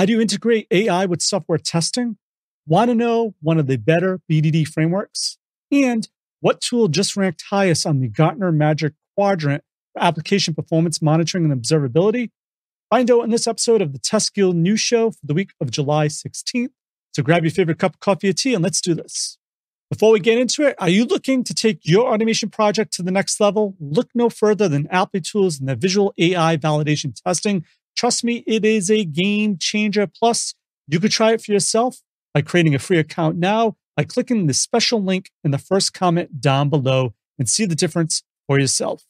How do you integrate AI with software testing? Want to know one of the better BDD frameworks? And what tool just ranked highest on the Gartner Magic Quadrant for application performance monitoring and observability? Find out in this episode of the Test Guild News Show for the week of July 16th. So grab your favorite cup of coffee or tea and let's do this. Before we get into it, are you looking to take your automation project to the next level? Look no further than Applitools and their visual AI validation testing. Trust me, it is a game changer. Plus, you could try it for yourself by creating a free account now by clicking the special link in the first comment down below and see the difference for yourself.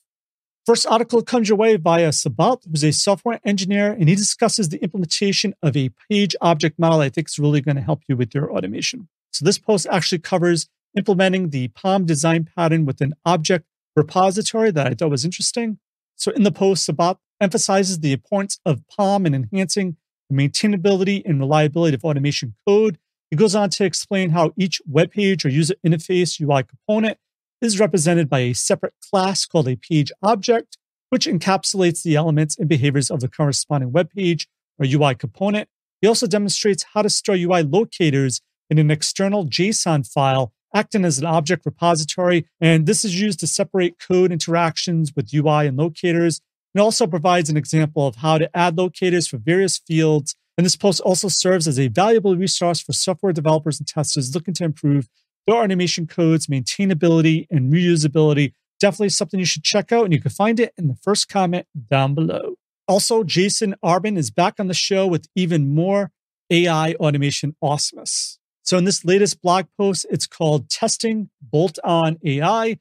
First article comes your way via Sabat, who's a software engineer, and he discusses the implementation of a page object model I think is really going to help you with your automation. So this post actually covers implementing the POM design pattern with an object repository that I thought was interesting. So in the post, Sabat emphasizes the importance of POM in enhancing the maintainability and reliability of automation code. He goes on to explain how each web page or user interface UI component is represented by a separate class called a page object, which encapsulates the elements and behaviors of the corresponding web page or UI component. He also demonstrates how to store UI locators in an external JSON file acting as an object repository. And this is used to separate code interactions with UI and locators. It also provides an example of how to add locators for various fields. And this post also serves as a valuable resource for software developers and testers looking to improve their automation codes, maintainability, and reusability. Definitely something you should check out, and you can find it in the first comment down below. Also, Jason Arbon is back on the show with even more AI automation awesomeness. So in this latest blog post, it's called Testing Bolt On AI.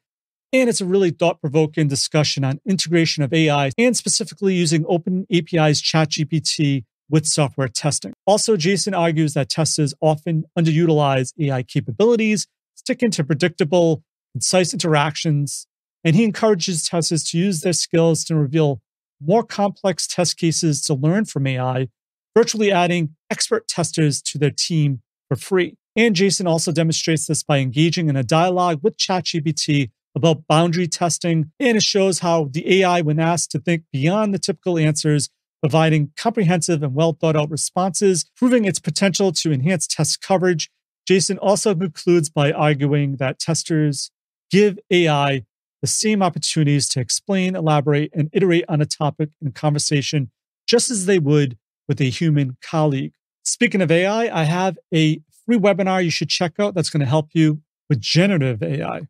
And it's a really thought provoking discussion on integration of AI and specifically using Open API's ChatGPT with software testing. Also, Jason argues that testers often underutilize AI capabilities, sticking to predictable, concise interactions, and he encourages testers to use their skills to reveal more complex test cases to learn from AI, virtually adding expert testers to their team for free. And Jason also demonstrates this by engaging in a dialogue with ChatGPT about boundary testing. And it shows how the AI, when asked to think beyond the typical answers, providing comprehensive and well thought out responses, proving its potential to enhance test coverage. Jason also concludes by arguing that testers give AI the same opportunities to explain, elaborate, and iterate on a topic in conversation just as they would with a human colleague. Speaking of AI, I have a free webinar you should check out that's going to help you with generative AI.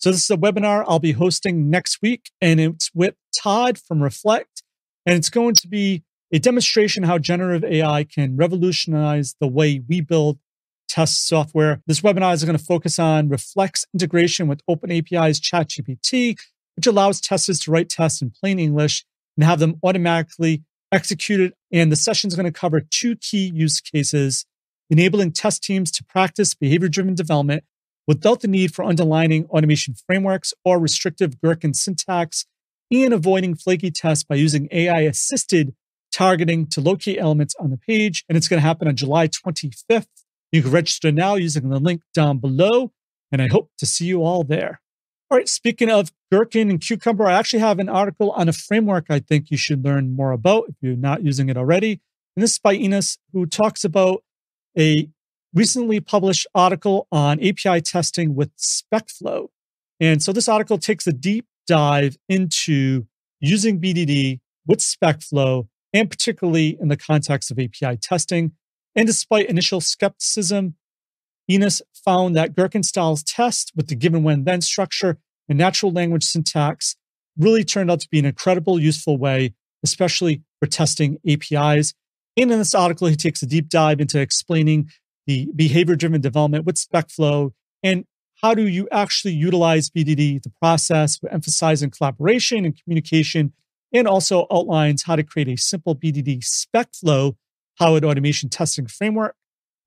So, this is a webinar I'll be hosting next week, and it's with Todd from Reflect. And it's going to be a demonstration how generative AI can revolutionize the way we build test software. This webinar is going to focus on Reflect's integration with OpenAPI's ChatGPT, which allows testers to write tests in plain English and have them automatically executed. And the session is going to cover two key use cases enabling test teams to practice behavior driven development without the need for underlining automation frameworks or restrictive Gherkin syntax, and avoiding flaky tests by using AI assisted targeting to locate elements on the page. And it's going to happen on July 25th. You can register now using the link down below, and I hope to see you all there. All right, speaking of Gherkin and Cucumber, I actually have an article on a framework I think you should learn more about if you're not using it already. And this is by Enos, who talks about a recently published article on API testing with SpecFlow. And so this article takes a deep dive into using BDD with SpecFlow, and particularly in the context of API testing. And despite initial skepticism, Enos found that Gherkin styles test with the given when then structure and natural language syntax really turned out to be an incredible, useful way, especially for testing APIs. And in this article, he takes a deep dive into explaining the behavior driven development with SpecFlow and how do you actually utilize BDD, the process, emphasizing collaboration and communication, and also outlines how to create a simple BDD SpecFlow powered automation testing framework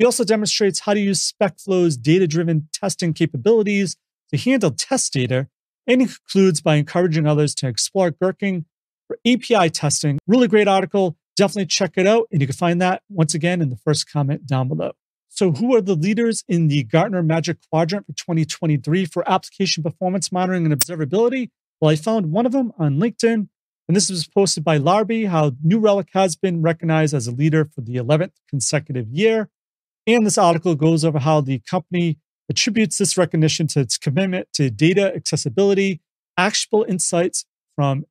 he also demonstrates how to use SpecFlow's data driven testing capabilities to handle test data, and he concludes by encouraging others to explore Gherkin for API testing. Really great article. Definitely check it out. And you can find that once again in the first comment down below. So, who are the leaders in the Gartner Magic Quadrant for 2023 for application performance monitoring and observability? Well, I found one of them on LinkedIn, and this was posted by Larbi, how New Relic has been recognized as a leader for the 11th consecutive year. And this article goes over how the company attributes this recognition to its commitment to data accessibility, actionable insights from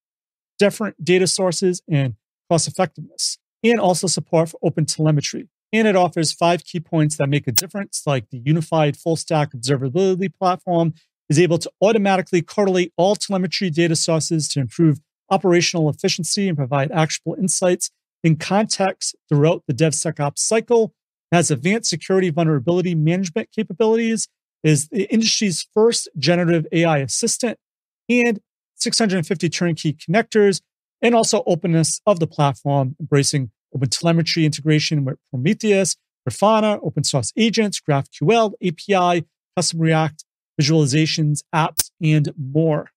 different data sources, and cost effectiveness, and also support for open telemetry. And it offers five key points that make a difference, like the unified full stack observability platform is able to automatically correlate all telemetry data sources to improve operational efficiency and provide actionable insights in context throughout the DevSecOps cycle. Has advanced security vulnerability management capabilities, is the industry's first generative AI assistant, and 650 turnkey connectors, and also openness of the platform, embracing open telemetry integration with Prometheus, Grafana, open source agents, GraphQL, API, custom React, visualizations, apps, and more.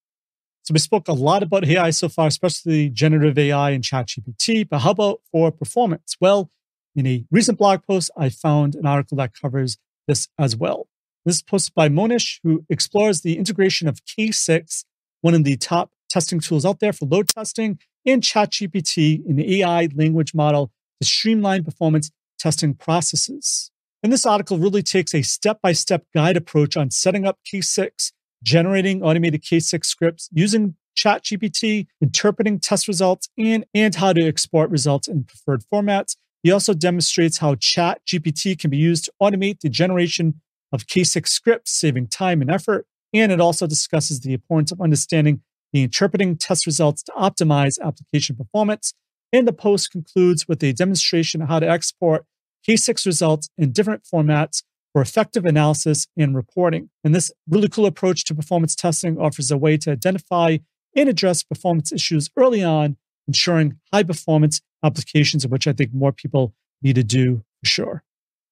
So we spoke a lot about AI so far, especially generative AI and ChatGPT, but how about for performance? Well, in a recent blog post, I found an article that covers this as well. This is posted by Monish, who explores the integration of K6, one of the top testing tools out there for load testing, and ChatGPT, an AI language model to streamline performance testing processes. And this article really takes a step by step guide approach on setting up K6, generating automated K6 scripts using ChatGPT, interpreting test results, and, and how to export results in preferred formats. He also demonstrates how ChatGPT can be used to automate the generation of K6 scripts, saving time and effort. And it also discusses the importance of understanding the interpreting test results to optimize application performance. And the post concludes with a demonstration of how to export K6 results in different formats for effective analysis and reporting. And this really cool approach to performance testing offers a way to identify and address performance issues early on, ensuring high performance applications, which I think more people need to do for sure.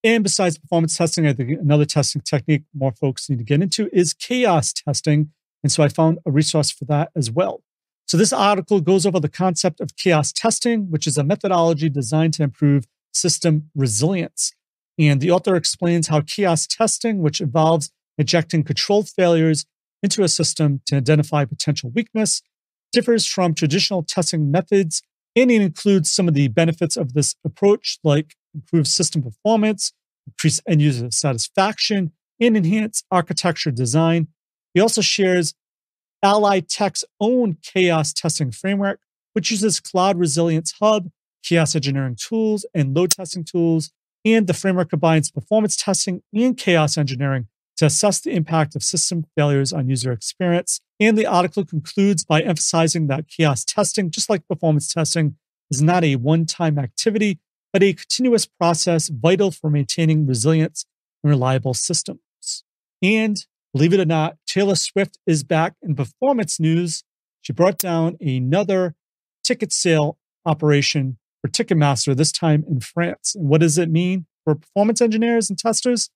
And besides performance testing, I think another testing technique more folks need to get into is chaos testing. And so I found a resource for that as well. So this article goes over the concept of chaos testing, which is a methodology designed to improve system resilience. And the author explains how chaos testing, which involves injecting controlled failures into a system to identify potential weakness, differs from traditional testing methods. And it includes some of the benefits of this approach, like improved system performance, increase end user satisfaction, and enhance architecture design. He also shares Ally Tech's own chaos testing framework, which uses Cloud Resilience Hub, chaos engineering tools, and load testing tools. And the framework combines performance testing and chaos engineering to assess the impact of system failures on user experience. And the article concludes by emphasizing that chaos testing, just like performance testing, is not a one time activity, but a continuous process vital for maintaining resilience and reliable systems. And believe it or not, Taylor Swift is back in performance news. She brought down another ticket sale operation for Ticketmaster, this time in France. And what does it mean for performance engineers and testers?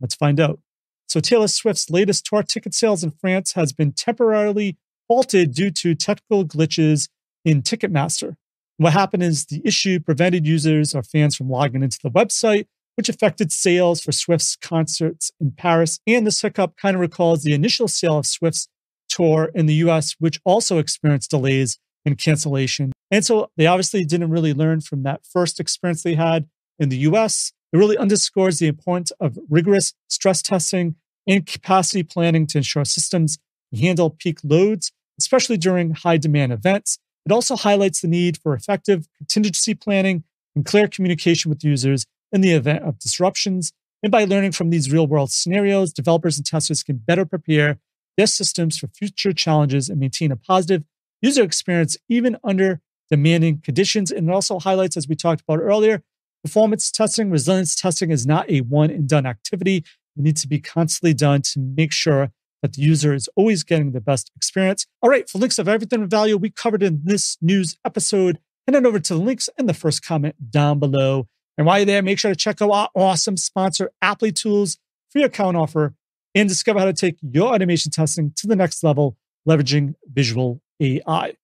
Let's find out. So, Taylor Swift's latest tour ticket sales in France has been temporarily halted due to technical glitches in Ticketmaster. What happened is the issue prevented users or fans from logging into the website, which affected sales for Swift's concerts in Paris. And this hiccup kind of recalls the initial sale of Swift's tour in the US, which also experienced delays and cancellation. And so they obviously didn't really learn from that first experience they had in the US. It really underscores the importance of rigorous stress testing and capacity planning to ensure systems handle peak loads, especially during high demand events. It also highlights the need for effective contingency planning and clear communication with users in the event of disruptions. And by learning from these real world scenarios, developers and testers can better prepare their systems for future challenges and maintain a positive user experience even under demanding conditions. And it also highlights, as we talked about earlier, performance testing, resilience testing is not a one and done activity. It needs to be constantly done to make sure that the user is always getting the best experience. All right, for links of everything of value we covered in this news episode, head on over to the links in the first comment down below. And while you're there, make sure to check out our awesome sponsor, Applitools, free account offer, and discover how to take your automation testing to the next level, leveraging visual AI.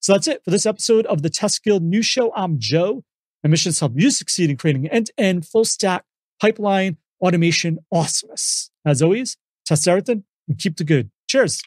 So that's it for this episode of the Test Guild News Show. I'm Joe. My mission is help you succeed in creating end to end full stack pipeline automation awesomeness. As always, test everything and keep the good. Cheers.